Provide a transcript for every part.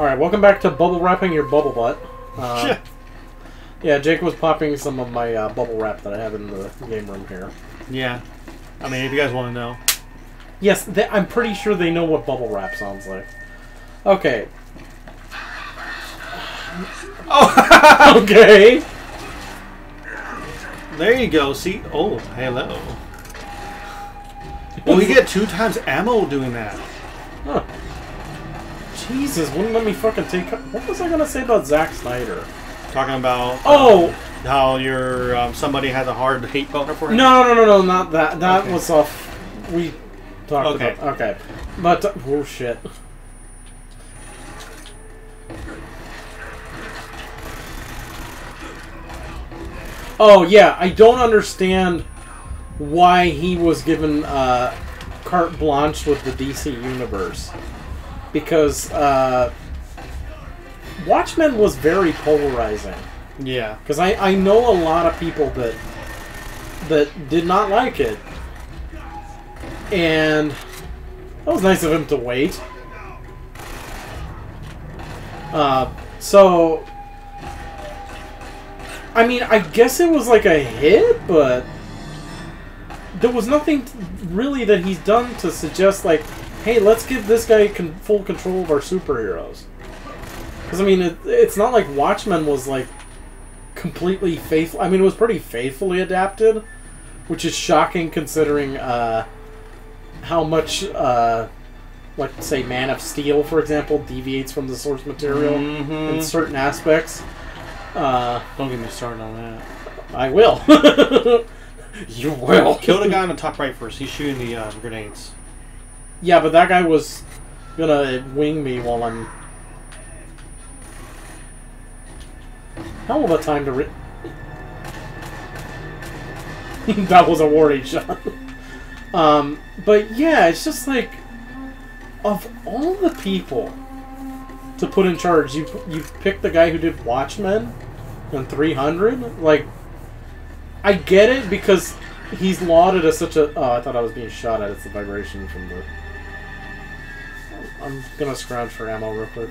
Alright, welcome back to bubble wrapping your bubble butt. Uh, yeah, Jake was popping some of my uh, bubble wrap that I have in the game room here. yeah. I mean, if you guys want to know. Yes, they, I'm pretty sure they know what bubble wrap sounds like. Okay. Oh! Okay. there you go. See? Oh, hello. Well, you get two times ammo doing that. Huh. Jesus, wouldn't let me fucking take. What was I gonna say about Zack Snyder? Talking about uh, Oh how your um, somebody has a hard hate boner for him. no no no no not that. That Okay. was off. We talked Okay. about. Okay, but uh, oh shit. Oh yeah, I don't understand why he was given uh, carte blanche with the DC universe because uh, Watchmen was very polarizing. Yeah. Because I, I know a lot of people that that did not like it. And that was nice of him to wait. Uh, so I mean, I guess it was like a hit, but there was nothing really that he's done to suggest like, hey, let's give this guy con- full control of our superheroes. Because I mean, it, it's not like Watchmen was like completely faithful. I mean, it was pretty faithfully adapted, which is shocking considering uh, how much, uh, like, say, Man of Steel, for example, deviates from the source material in Mhm. certain aspects. Uh, Don't get me started on that. I will. you will. Kill the guy on the top right first. He's shooting the uh, grenades. Yeah, but that guy was gonna wing me while I'm. Hell of a time to. That was a warning shot. um, but yeah, it's just like of all the people to put in charge, you you picked the guy who did Watchmen and 300. Like, I get it because he's lauded as such a. Oh, I thought I was being shot at. It's the vibration from the. I'm gonna scrounge for ammo real quick.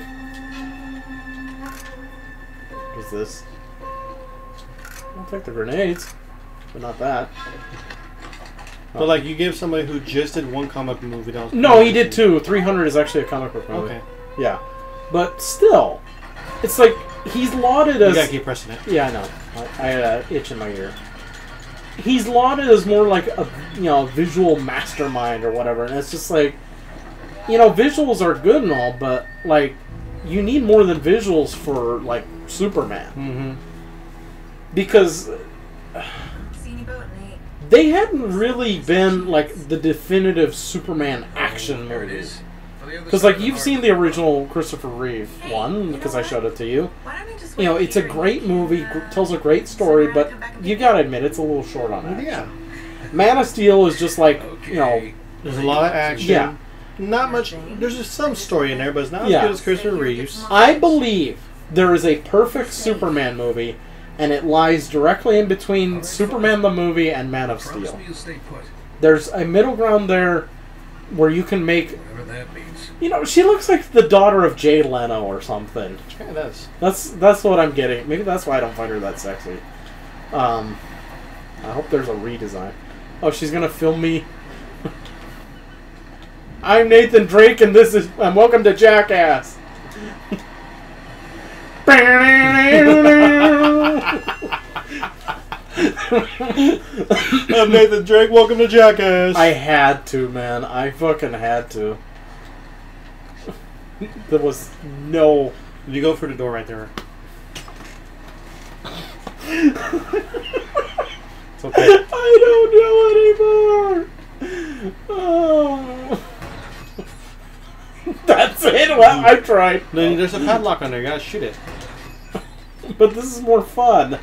What's this? I'll take the grenades, but not that. But like, you give somebody who just did one comic movie. That was No, he did two. 300 is actually a comic book movie. Okay. Yeah, but still, it's like he's lauded as. You gotta keep pressing it. Yeah, I know. I, I had an itch in my ear. He's lauded as more like a you know visual mastermind or whatever, and it's just like, you know, visuals are good and all, but like, you need more than visuals for like Superman Mm-hmm. because See any boat, Nate? they hadn't really been like the definitive Superman action There it movies. Is. On the other Because like you've seen the original Christopher Reeve one because I showed it to you. Why don't we just You know, it's a great movie, uh, tells a great story, but around, come back and you gotta admit it's a little short on action. Yeah. Man of Steel is just like you know, There's a lot of action. Yeah. Not much. There's just some story in there, but it's not Yeah. as good as Christopher Reeves. I believe there is a perfect Superman movie, and it lies directly in between Superman the movie and Man of Steel. me you'll stay put, There's a middle ground there where you can make. Whatever that means. You know, she looks like the daughter of Jay Leno or something. Yeah, it does. That's that's what I'm getting. Maybe that's why I don't find her that sexy. Um, I hope there's a redesign. Oh, she's gonna film me. I'm Nathan Drake, and this is and welcome to Jackass. I'm Nathan Drake. Welcome to Jackass. I had to, man. I fucking had to. There was no. You go for the door right there. It's okay. I don't know anymore. Oh. That's it. Well, I tried. Then there's a padlock on there. You gotta shoot it. But this is more fun.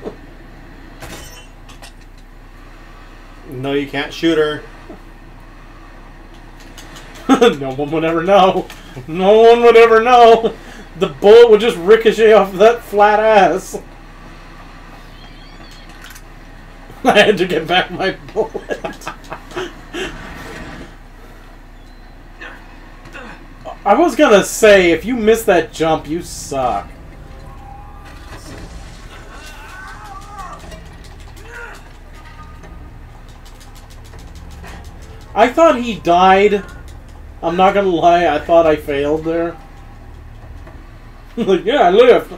No, you can't shoot her. no one would ever know. No one would ever know. The bullet would just ricochet off that flat ass. I had to get back my bullet. I was gonna say, if you miss that jump, you suck. I thought he died. I'm not gonna lie, I thought I failed there. like, yeah, I lived.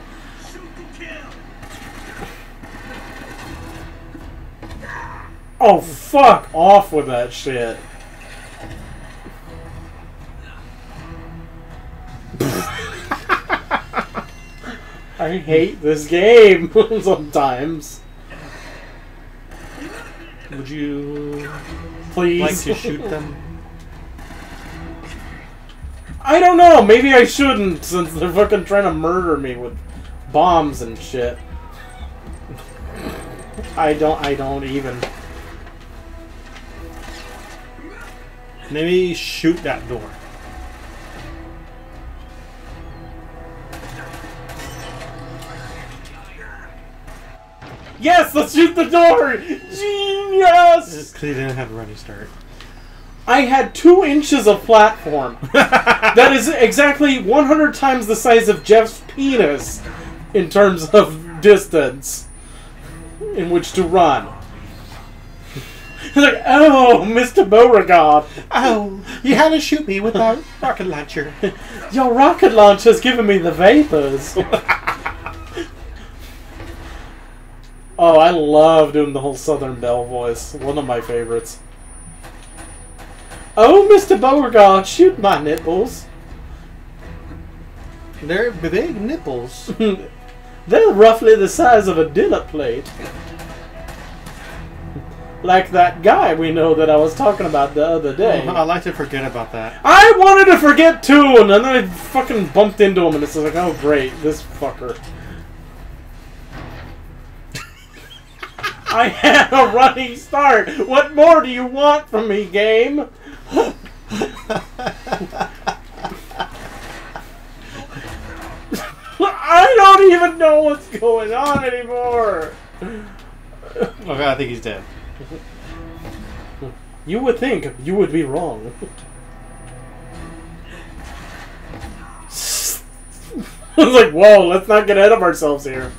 Oh, fuck off with that shit. I hate this game sometimes. Would you Please. like to shoot them? I don't know. Maybe I shouldn't since they're fucking trying to murder me with bombs and shit. I don't. I don't even. Maybe shoot that door. Yes, let's shoot the door. Genius. Because he didn't have a running start. I had two inches of platform. that is exactly 100 times the size of Jeff's penis in terms of distance in which to run. He's like, oh, Mr. Beauregard, Oh, you had to shoot me with a rocket launcher. your rocket launcher's giving me the vapors. oh, I love doing the whole Southern Belle voice. One of my favorites. Oh, Mr. Beauregard, shoot my nipples. They're big nipples. They're roughly the size of a dinner plate. Like that guy we know that I was talking about the other day. Oh, I like to forget about that. I wanted to forget too, and then I fucking bumped into him, and it's like, oh great, this fucker. I had a running start. What more do you want from me, game? I don't even know what's going on anymore. Okay, I think he's dead. You would think you would be wrong. I was like, whoa, let's not get ahead of ourselves here.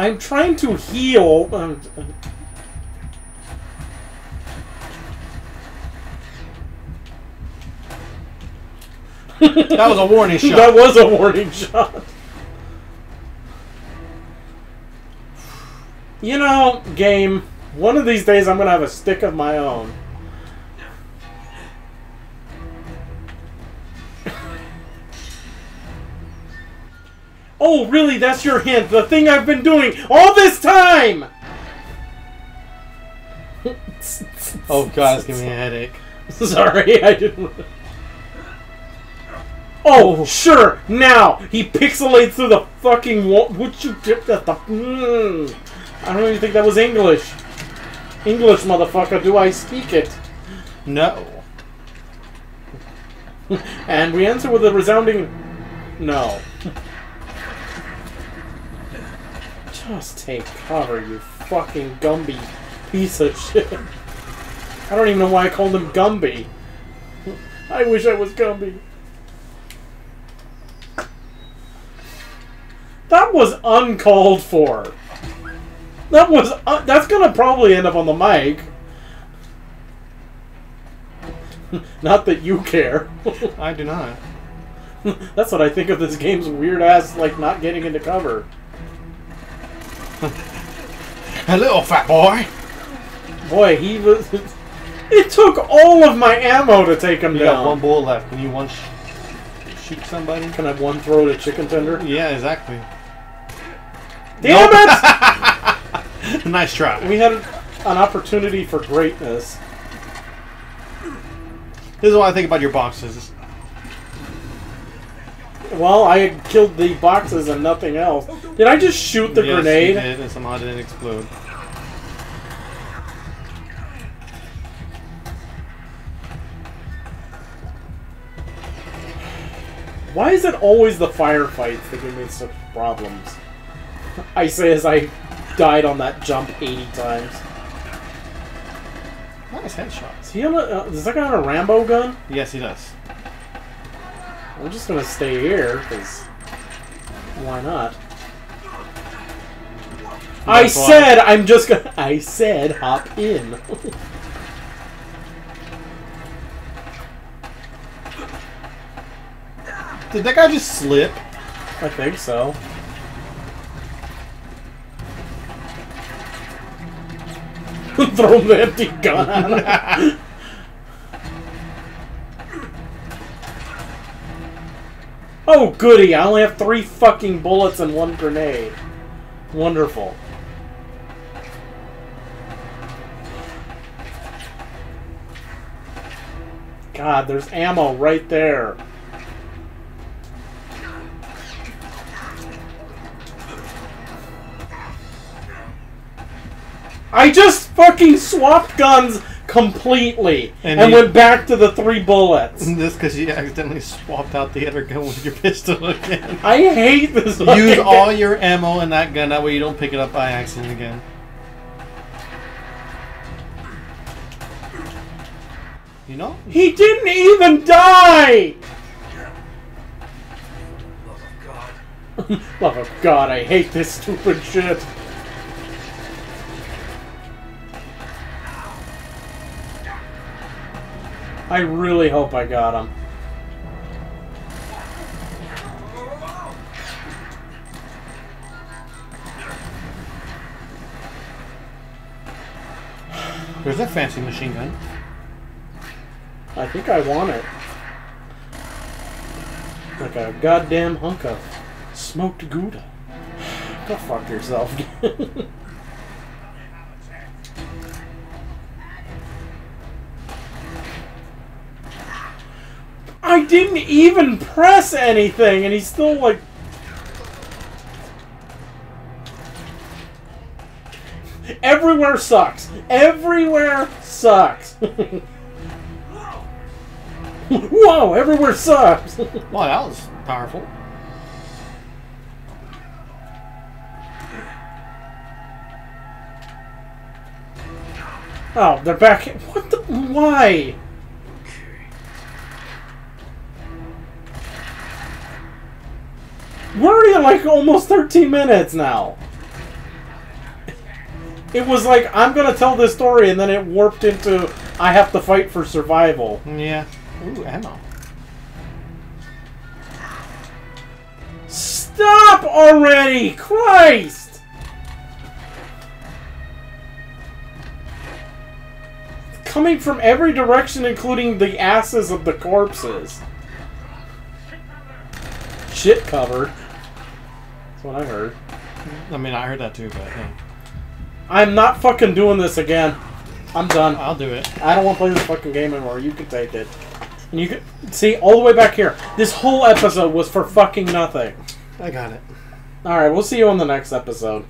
I'm trying to heal. Um, That was a warning shot. that was a warning shot. You know, game, one of these days I'm going to have a stick of my own. Oh, really? That's your hint? The thing I've been doing all this time! oh god, it's giving me a headache. Sorry, I didn't. Oh, sure. Now he pixelates through the fucking wall. Would you dip that the? Mm. I don't even think that was English. English, motherfucker. Do I speak it? No. And we answer with a resounding no. Just take cover, you fucking Gumby piece of shit. I don't even know why I called him Gumby. I wish I was Gumby. That was uncalled for. That was uh, that's gonna probably end up on the mic. Not that you care. I do not. That's what I think of this game's weird ass, like not getting into cover. Hello, fat boy. Boy, he was. It took all of my ammo to take him You got one down. bullet left. Can you one sh- shoot somebody? Can I one throw at a chicken tender? Yeah, exactly. Damn it! nice try. We had an opportunity for greatness. This is what I think about your boxes. Well, I killed the boxes and nothing else. Did I just shoot the yes, grenade? You did, and somehow it didn't explode. Why is it always the firefights that give me such problems? I say as I died on that jump 80 times. Nice headshot. Is he a, uh, does that guy on a Rambo gun? Yes, he does. I'm just gonna stay here, because why not? I said I'm just gonna. I said hop in. Did that guy just slip? I think so. Throw the empty gun Oh, goody! I only have three fucking bullets and one grenade. Wonderful. God, there's ammo right there. I just fucking swapped guns completely and, And you- went back to the three bullets. This because you accidentally swapped out the other gun with your pistol again. I hate this. Use fucking all game. your ammo in that gun. That way you don't pick it up by accident again. You know? He didn't even die. Love of God. Love of God, I hate this stupid shit. I really hope I got him. There's a fancy machine gun. I think I want it. Like a goddamn hunk of smoked Gouda. Go fuck yourself. didn't even press anything, and he's still like. Everywhere sucks. Everywhere sucks. Whoa! Everywhere sucks. Wow, that was powerful. oh, they're back. What the? Why? We're already at like almost 13 minutes now. It was like, I'm gonna tell this story, and then it warped into I have to fight for survival. Yeah. Ooh, ammo. Stop already! Christ! Coming from every direction, including the asses of the corpses. Shit covered. That's what I heard. I mean, I heard that too, but I'm not fucking doing this again. I'm done. I'll do it. I don't want to play this fucking game anymore. You can take it. And you can see all the way back here. This whole episode was for fucking nothing. I got it. All right, we'll see you on the next episode.